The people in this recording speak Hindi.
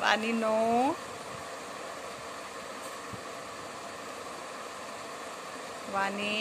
पानी नो वानी